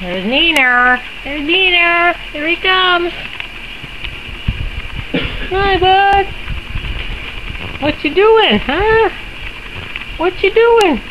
There's Nina. There's Nina. Here he comes. Hi, bud. What you doing, huh? What you doing?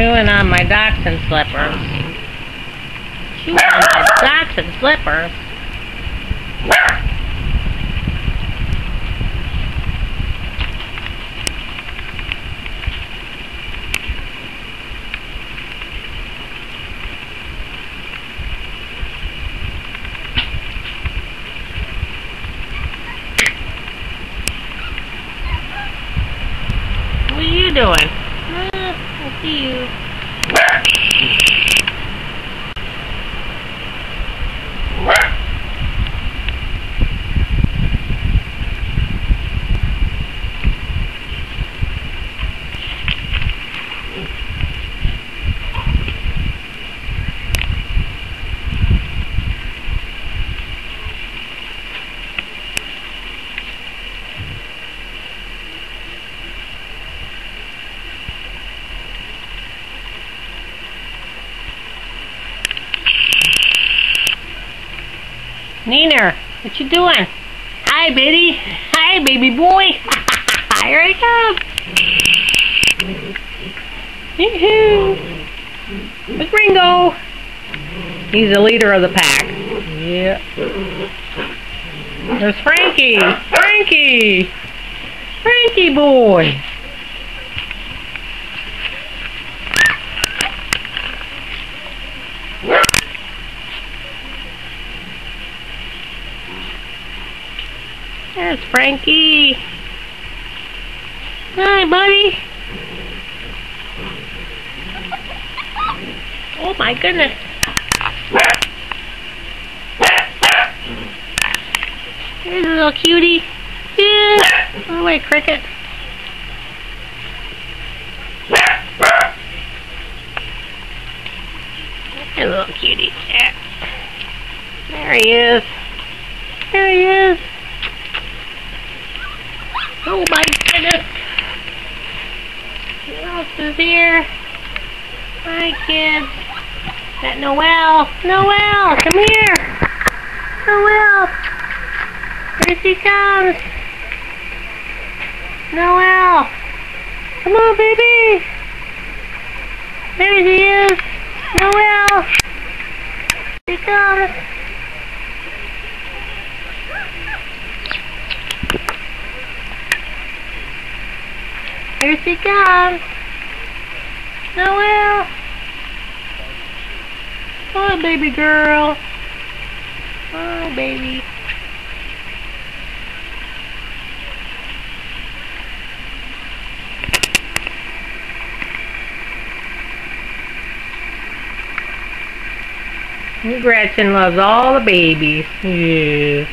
Chewing on my dachshund slippers. Chewing on my dachshund slippers. What are you doing? Uh, I see you. Nina, what you doing? Hi, baby. Hi, baby boy. Here I come. Yoo-hoo. Look, Ringo. He's the leader of the pack. Yeah. There's Frankie. Frankie. Frankie boy. There's Frankie. Hi, buddy. Oh my goodness. Here's a little cutie. Yeah. Oh wait, cricket. A little cutie. Yeah. There he is. There he is. Oh my goodness. Who else is here? Hi kids. That Noel. Noel, come here. Noel. Here she comes. Noel. Come on, baby. There she is. Noel. Here she comes. Here she comes. Noel. Hi, baby girl. Hi, baby. Gretchen loves all the babies. Yeah.